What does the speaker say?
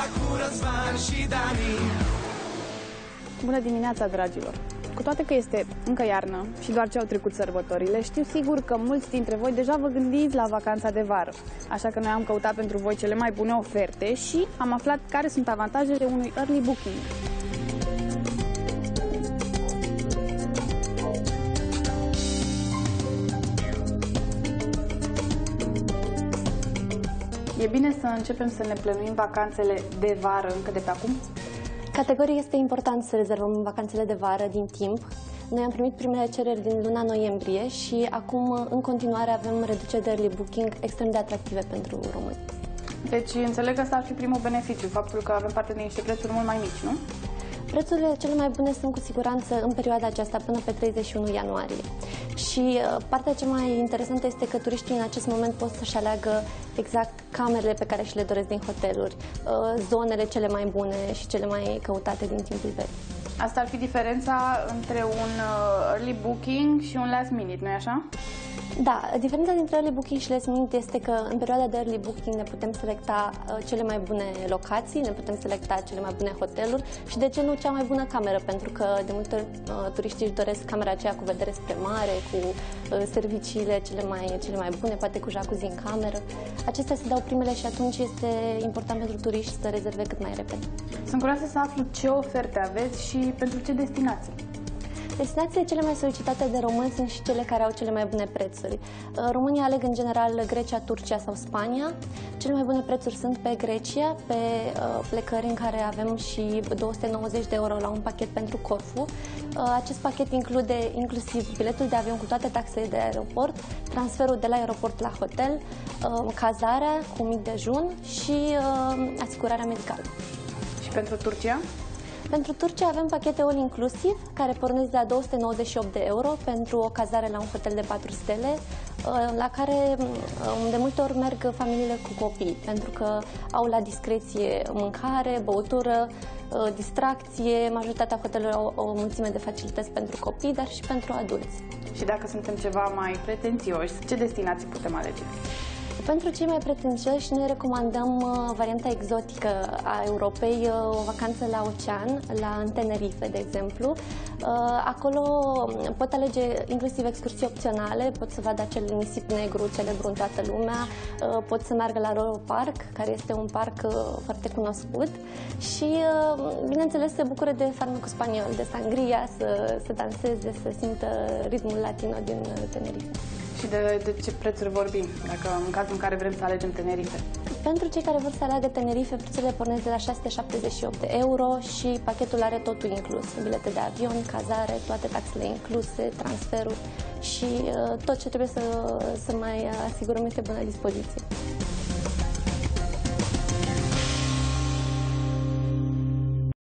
Luța cu Răzvan și Dani Bună dimineața, dragilor! Cu toate că este încă iarnă și doar ce au trecut sărbătorile, știu sigur că mulți dintre voi deja vă gândiți la vacanța de vară. Așa că noi am căutat pentru voi cele mai bune oferte și am aflat care sunt avantajele unui early booking. E bine să începem să ne plănuim vacanțele de vară încă de pe acum? Categoric este important să rezervăm vacanțele de vară din timp. Noi am primit primele cereri din luna noiembrie și acum în continuare avem reduceri de early booking extrem de atractive pentru români. Deci înțeleg că asta ar fi primul beneficiu, faptul că avem parte de niște prețuri mult mai mici, nu? Prețurile cele mai bune sunt cu siguranță în perioada aceasta până pe 31 ianuarie. Și uh, partea cea mai interesantă este că turiștii în acest moment pot să-și aleagă exact camerele pe care și le doresc din hoteluri, uh, zonele cele mai bune și cele mai căutate din timpul verii. Asta ar fi diferența între un uh, early booking și un last minute, nu-i așa? Da, diferența dintre early booking și last minute este că în perioada de early booking ne putem selecta uh, cele mai bune locații, ne putem selecta cele mai bune hoteluri și de ce nu cea mai bună cameră, pentru că de multe ori uh, turiștii își doresc camera aceea cu vedere spre mare, cu uh, serviciile cele mai, cele mai bune, poate cu jacuzzi în cameră. Acestea se dau primele și atunci este important pentru turiști să rezerve cât mai repede. Sunt curioasă să aflu ce oferte aveți și pentru ce destinații. Destinațiile cele mai solicitate de români sunt și cele care au cele mai bune prețuri. Uh, Românii aleg în general Grecia, Turcia sau Spania. Cele mai bune prețuri sunt pe Grecia, pe uh, plecări în care avem și 290 de euro la un pachet pentru Corfu. Uh, acest pachet include inclusiv biletul de avion cu toate taxele de aeroport, transferul de la aeroport la hotel, cazarea cu mic dejun și asigurarea medicală. Și pentru Turcia? Pentru Turcia avem pachete all inclusiv care pornesc de la 298 de euro pentru o cazare la un hotel de 4 stele, uh, la care um, de multe ori merg familiile cu copii, pentru că au la discreție mâncare, băutură, uh, distracție, majoritatea hotelurilor au o mulțime de facilități pentru copii, dar și pentru adulți. Și dacă suntem ceva mai pretențioși, ce destinații putem alege? Pentru cei mai pretențioși, noi recomandăm uh, varianta exotică a Europei, uh, o vacanță la ocean, la Tenerife, de exemplu. Uh, acolo pot alege inclusiv excursii opționale, pot să vadă acel nisip negru celebru în toată lumea, pot să meargă la Royal Park, care este un parc foarte cunoscut și, bineînțeles, se bucură de farmecul spaniol, de sangria, să, să danseze, să simtă ritmul latino din Tenerife. Și de, de ce prețuri vorbim, dacă în cazul în care vrem să alegem Tenerife? Pentru cei care vor să aleagă Tenerife, prețurile pornesc de la 678 de euro și pachetul are totul inclus. Bilete de avion, cazare, toate taxele incluse, transferuri și uh, tot ce trebuie să, să mai asigurăm este bună dispoziție.